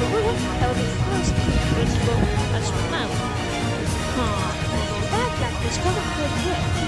Stop, stop, just stop.